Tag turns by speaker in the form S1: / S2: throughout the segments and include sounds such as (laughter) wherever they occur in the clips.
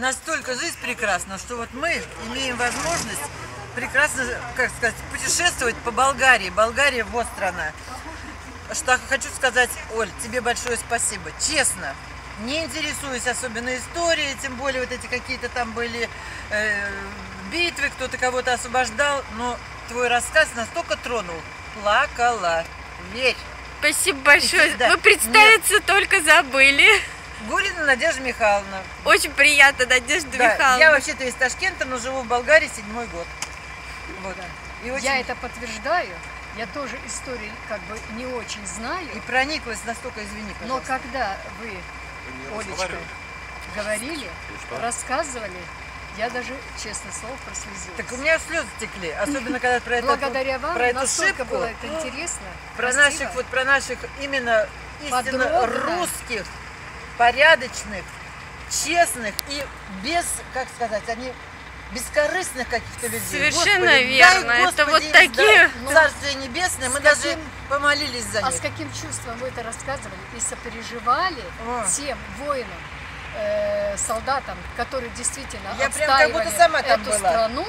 S1: настолько жизнь прекрасна, что вот мы имеем возможность прекрасно, как сказать, путешествовать по Болгарии. Болгария вот страна. Что хочу сказать, Оль, тебе большое спасибо. Честно, не интересуюсь особенно историей, тем более вот эти какие-то там были э, битвы, кто-то кого-то освобождал, но твой рассказ настолько тронул. Плакала. Верь.
S2: Спасибо большое.
S1: Да.
S2: Вы представиться только забыли.
S1: Гурина Надежда Михайловна.
S2: Очень приятно, Надежда
S1: Да,
S2: Михайловна.
S1: я вообще-то из Ташкента, но живу в Болгарии седьмой год. Вот. И, очень...
S3: Я это подтверждаю. Я тоже истории как бы не очень знаю.
S1: и прониклась настолько, извини,
S3: Но
S1: пожалуйста.
S3: когда вы, Олечка, говорили, рассказывали, я даже, честно слово, прослезилась.
S1: Так у меня слезы текли, особенно когда (laughs) про это
S3: Благодаря вам
S1: про эту шибку,
S3: было это интересно,
S1: про
S3: красиво.
S1: наших вот про наших именно истинно
S3: Подробно.
S1: русских, порядочных, честных и без, как сказать, они бескорыстных каких-то людей.
S2: Совершенно
S1: Господи,
S2: верно.
S1: дай,
S2: Это
S1: Господи,
S2: вот
S1: им
S2: такие-
S1: зда-
S3: Ну,
S1: Царствие небесное, мы
S3: с
S1: даже
S3: каким-
S1: помолились за
S3: А
S1: них.
S3: с каким чувством вы это рассказывали и сопереживали
S1: О.
S3: тем воинам, э, солдатам, которые действительно
S1: Я прям как будто сама там
S3: эту
S1: была.
S3: страну,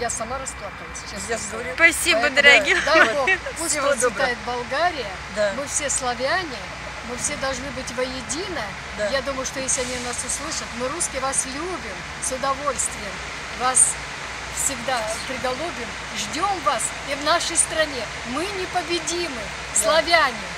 S3: я сама расплакалась, честно
S1: Я говорю,
S2: Спасибо,
S1: Поэтому,
S2: дорогие.
S1: да.
S3: Дай Бог, пусть
S1: Всего
S3: процветает Болгария,
S1: Да.
S3: мы все славяне, мы все должны быть воедино.
S1: Да.
S3: Я думаю, что если они нас услышат, мы русские вас любим с удовольствием, вас всегда приголубим, ждем вас и в нашей стране. Мы непобедимы, славяне.